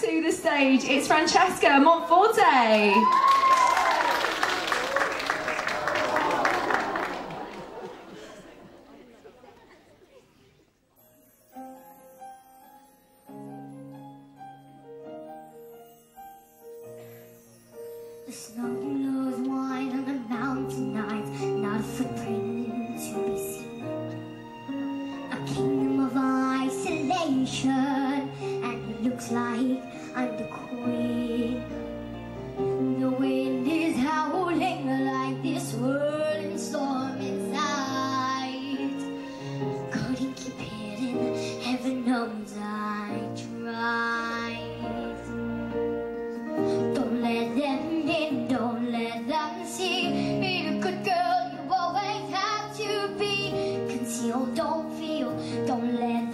to the stage, it's Francesca Montforte. It's not enough. don't feel, don't let